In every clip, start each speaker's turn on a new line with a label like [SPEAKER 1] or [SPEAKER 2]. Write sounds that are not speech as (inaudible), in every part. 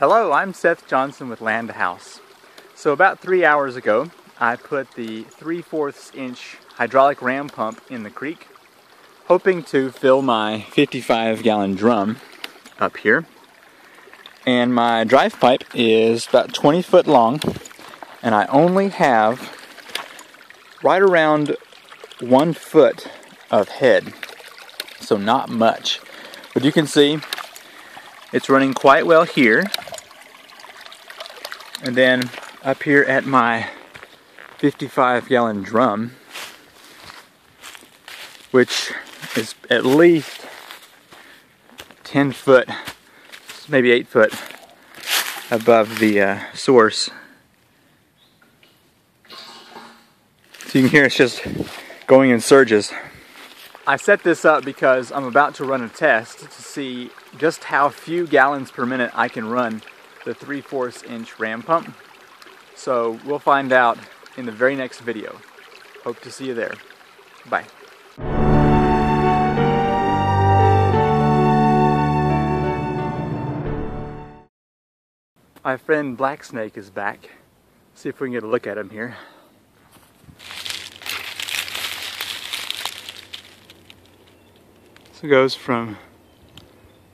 [SPEAKER 1] Hello, I'm Seth Johnson with Land House. So about three hours ago, I put the 3 fourths inch hydraulic ram pump in the creek, hoping to fill my 55 gallon drum up here. And my drive pipe is about 20 foot long, and I only have right around one foot of head, so not much. But you can see it's running quite well here. And then up here at my 55 gallon drum, which is at least 10 foot, maybe 8 foot above the uh, source. So you can hear it's just going in surges. I set this up because I'm about to run a test to see just how few gallons per minute I can run the 3 4 inch ram pump. So we'll find out in the very next video. Hope to see you there. Bye. My friend Black Snake is back. See if we can get a look at him here. So it goes from,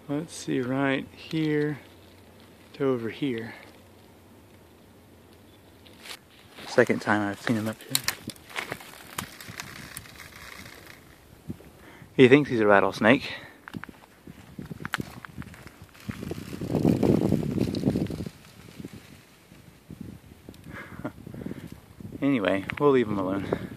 [SPEAKER 1] let's see, right here over here. Second time I've seen him up here. He thinks he's a rattlesnake. (laughs) anyway, we'll leave him alone.